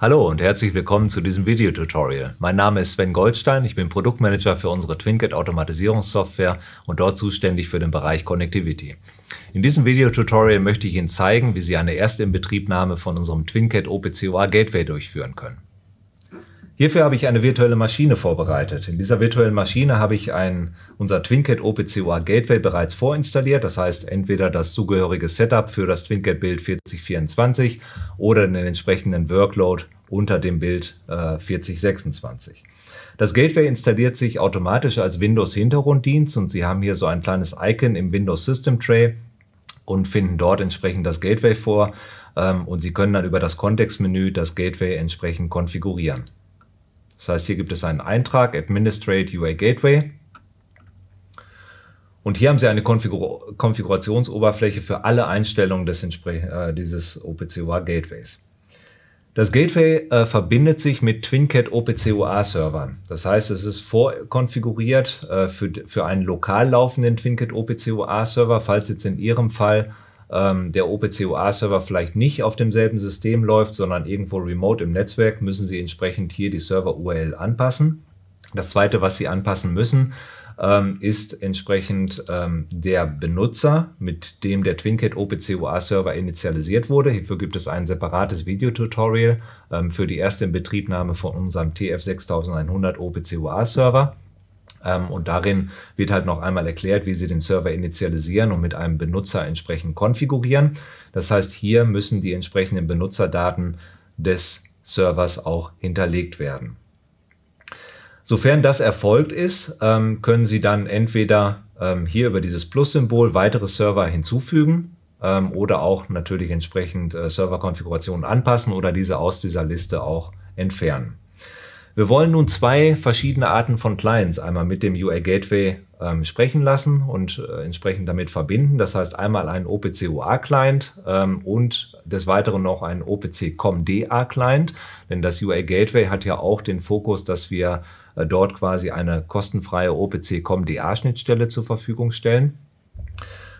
Hallo und herzlich willkommen zu diesem Videotutorial. Mein Name ist Sven Goldstein, ich bin Produktmanager für unsere TwinCat Automatisierungssoftware und dort zuständig für den Bereich Connectivity. In diesem Videotutorial möchte ich Ihnen zeigen, wie Sie eine erste Inbetriebnahme von unserem TwinCat OPCOA Gateway durchführen können. Hierfür habe ich eine virtuelle Maschine vorbereitet. In dieser virtuellen Maschine habe ich ein, unser TwinCat OPCOA Gateway bereits vorinstalliert. Das heißt entweder das zugehörige Setup für das TwinCat Bild 4024 oder den entsprechenden Workload unter dem Bild äh, 4026. Das Gateway installiert sich automatisch als Windows Hintergrunddienst und Sie haben hier so ein kleines Icon im Windows System Tray und finden dort entsprechend das Gateway vor ähm, und Sie können dann über das Kontextmenü das Gateway entsprechend konfigurieren. Das heißt, hier gibt es einen Eintrag Administrate UA Gateway. Und hier haben Sie eine Konfigur Konfigurationsoberfläche für alle Einstellungen des, äh, dieses OPCOA Gateways. Das Gateway äh, verbindet sich mit TwinCat OPCOA Servern. Das heißt, es ist vorkonfiguriert äh, für, für einen lokal laufenden TwinCat OPCOA Server, falls jetzt in Ihrem Fall ähm, der OPCOA-Server vielleicht nicht auf demselben System läuft, sondern irgendwo remote im Netzwerk, müssen Sie entsprechend hier die Server-URL anpassen. Das zweite, was Sie anpassen müssen, ähm, ist entsprechend ähm, der Benutzer, mit dem der TwinCat OPCOA-Server initialisiert wurde. Hierfür gibt es ein separates Videotutorial ähm, für die erste Inbetriebnahme von unserem TF6100 OPCOA-Server. Ähm, und darin wird halt noch einmal erklärt, wie Sie den Server initialisieren und mit einem Benutzer entsprechend konfigurieren. Das heißt, hier müssen die entsprechenden Benutzerdaten des Servers auch hinterlegt werden. Sofern das erfolgt ist, ähm, können Sie dann entweder ähm, hier über dieses Plus-Symbol weitere Server hinzufügen oder auch natürlich entsprechend äh, Serverkonfigurationen anpassen oder diese aus dieser Liste auch entfernen. Wir wollen nun zwei verschiedene Arten von Clients einmal mit dem UA Gateway ähm, sprechen lassen und äh, entsprechend damit verbinden. Das heißt einmal einen OPC-UA-Client ähm, und des Weiteren noch einen OPC-COM-DA-Client, denn das UA Gateway hat ja auch den Fokus, dass wir äh, dort quasi eine kostenfreie OPC-COM-DA-Schnittstelle zur Verfügung stellen.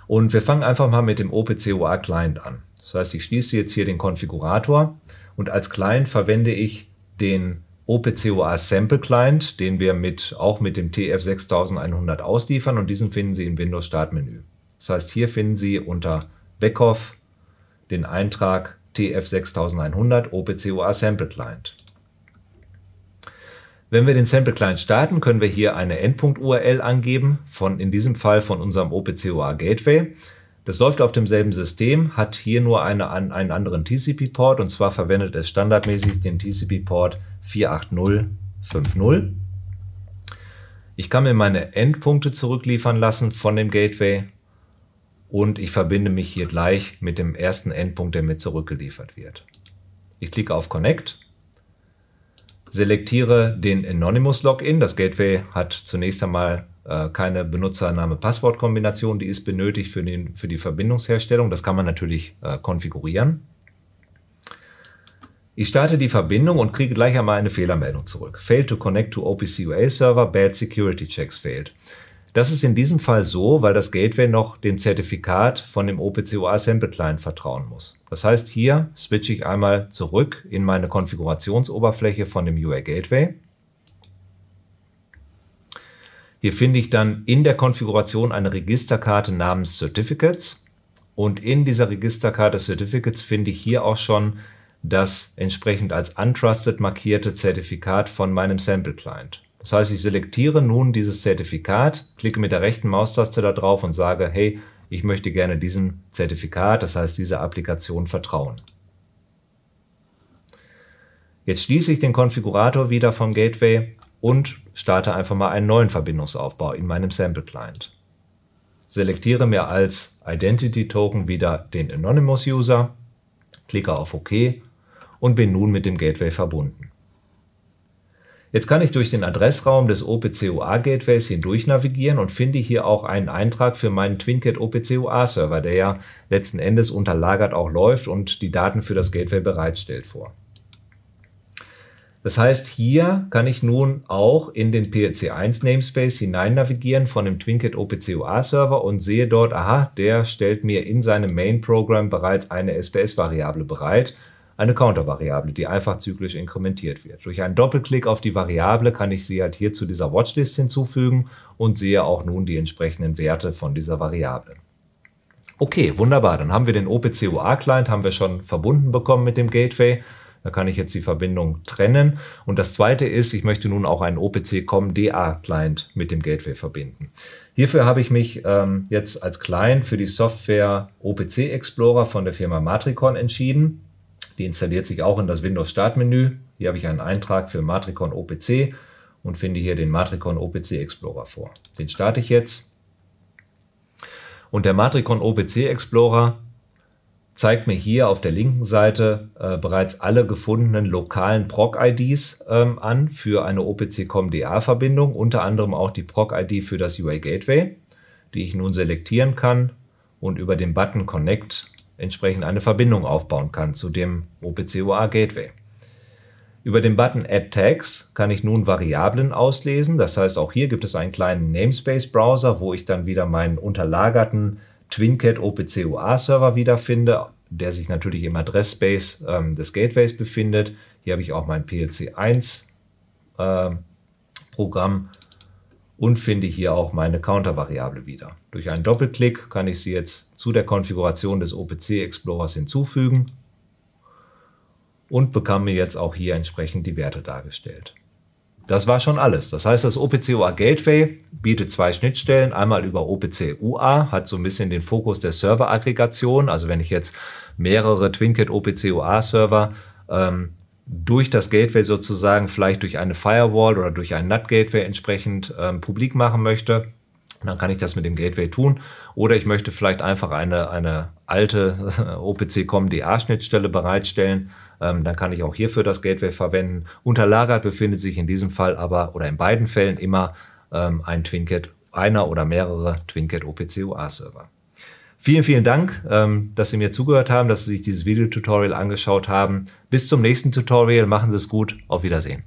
Und wir fangen einfach mal mit dem OPC-UA-Client an. Das heißt, ich schließe jetzt hier den Konfigurator und als Client verwende ich den OPCOA Sample Client, den wir mit, auch mit dem TF6100 ausliefern und diesen finden Sie im Windows Startmenü. Das heißt, hier finden Sie unter Backoff den Eintrag TF6100 OPCOA Sample Client. Wenn wir den Sample Client starten, können wir hier eine Endpunkt-URL angeben, von, in diesem Fall von unserem OPCOA Gateway. Das läuft auf demselben System, hat hier nur eine, einen anderen TCP-Port und zwar verwendet es standardmäßig den TCP-Port 48050. Ich kann mir meine Endpunkte zurückliefern lassen von dem Gateway und ich verbinde mich hier gleich mit dem ersten Endpunkt, der mir zurückgeliefert wird. Ich klicke auf Connect, selektiere den Anonymous Login. Das Gateway hat zunächst einmal äh, keine Benutzername-Passwort-Kombination, die ist benötigt für, den, für die Verbindungsherstellung. Das kann man natürlich äh, konfigurieren. Ich starte die Verbindung und kriege gleich einmal eine Fehlermeldung zurück. Failed to connect to OPC Server, bad security checks failed. Das ist in diesem Fall so, weil das Gateway noch dem Zertifikat von dem OPCOA Sample Client vertrauen muss. Das heißt, hier switche ich einmal zurück in meine Konfigurationsoberfläche von dem UA Gateway hier finde ich dann in der Konfiguration eine Registerkarte namens Certificates und in dieser Registerkarte Certificates finde ich hier auch schon das entsprechend als untrusted markierte Zertifikat von meinem Sample Client. Das heißt, ich selektiere nun dieses Zertifikat, klicke mit der rechten Maustaste da drauf und sage, hey, ich möchte gerne diesem Zertifikat, das heißt dieser Applikation vertrauen. Jetzt schließe ich den Konfigurator wieder vom Gateway und starte einfach mal einen neuen Verbindungsaufbau in meinem Sample Client. Selektiere mir als Identity Token wieder den Anonymous User, klicke auf OK und bin nun mit dem Gateway verbunden. Jetzt kann ich durch den Adressraum des OPCOA Gateways hindurch navigieren und finde hier auch einen Eintrag für meinen TwinCat OPCOA Server, der ja letzten Endes unterlagert auch läuft und die Daten für das Gateway bereitstellt vor. Das heißt, hier kann ich nun auch in den PLC1 Namespace hinein navigieren von dem TwinCat OPCOA Server und sehe dort, aha, der stellt mir in seinem Main Program bereits eine SPS-Variable bereit. eine Counter-Variable, die einfach zyklisch inkrementiert wird. Durch einen Doppelklick auf die Variable kann ich sie halt hier zu dieser Watchlist hinzufügen und sehe auch nun die entsprechenden Werte von dieser Variable. Okay, wunderbar. Dann haben wir den OPC-UA-Client, haben wir schon verbunden bekommen mit dem Gateway. Da kann ich jetzt die Verbindung trennen. Und das zweite ist, ich möchte nun auch einen OPC-COM-DA-Client mit dem Gateway verbinden. Hierfür habe ich mich ähm, jetzt als Client für die Software OPC Explorer von der Firma Matricon entschieden. Die installiert sich auch in das Windows Startmenü. Hier habe ich einen Eintrag für Matricon OPC und finde hier den Matricon OPC Explorer vor. Den starte ich jetzt. Und der Matricon OPC Explorer zeigt mir hier auf der linken Seite äh, bereits alle gefundenen lokalen PROC-IDs ähm, an für eine OPC-COM-DA-Verbindung, unter anderem auch die PROC-ID für das UA Gateway, die ich nun selektieren kann und über den Button Connect entsprechend eine Verbindung aufbauen kann zu dem OPC-UA Gateway. Über den Button Add Tags kann ich nun Variablen auslesen. Das heißt, auch hier gibt es einen kleinen Namespace-Browser, wo ich dann wieder meinen unterlagerten TwinCat OPC-UA-Server wiederfinde, der sich natürlich im Adressspace ähm, des Gateways befindet. Hier habe ich auch mein PLC1-Programm äh, und finde hier auch meine Counter-Variable wieder. Durch einen Doppelklick kann ich sie jetzt zu der Konfiguration des OPC Explorers hinzufügen und bekomme jetzt auch hier entsprechend die Werte dargestellt. Das war schon alles. Das heißt, das OPC UA Gateway bietet zwei Schnittstellen. Einmal über OPC UA, hat so ein bisschen den Fokus der Server-Aggregation. Also wenn ich jetzt mehrere TwinCat OPC UA Server ähm, durch das Gateway sozusagen, vielleicht durch eine Firewall oder durch ein NAT-Gateway entsprechend ähm, publik machen möchte, dann kann ich das mit dem Gateway tun. Oder ich möchte vielleicht einfach eine, eine alte OPC-COM-DA-Schnittstelle bereitstellen, ähm, dann kann ich auch hierfür das Gateway verwenden. Unterlagert befindet sich in diesem Fall aber oder in beiden Fällen immer ähm, ein Twincat, einer oder mehrere Twincat OPC UA Server. Vielen, vielen Dank, ähm, dass Sie mir zugehört haben, dass Sie sich dieses Videotutorial angeschaut haben. Bis zum nächsten Tutorial. Machen Sie es gut. Auf Wiedersehen.